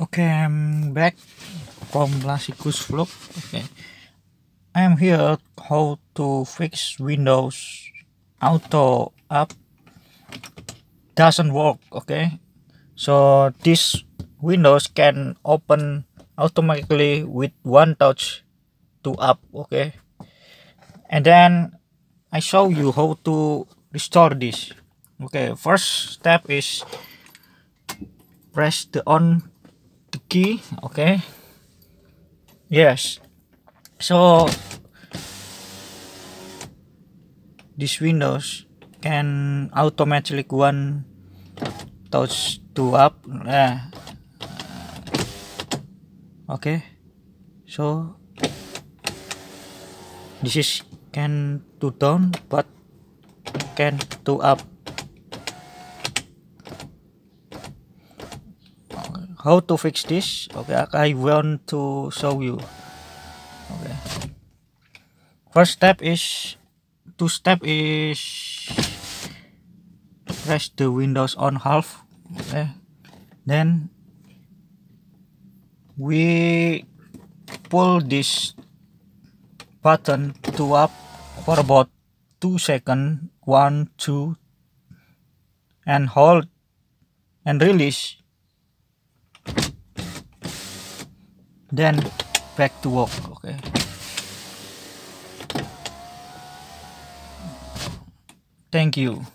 Okay, I'm back from Lasikus vlog. Okay, I'm here how to fix Windows Auto app doesn't work. Okay, so this Windows can open automatically with one touch to up. Okay, and then I show you how to restore this. Okay, first step is press the on key okay yes. So this windows can automatically one touch to up uh, okay so this is can to down but can to up how to fix this? Okay I want to show you. Okay. First step is two step is press the windows on half okay. Then we pull this button to up for about two seconds one two and hold and release then back to work. Okay thank you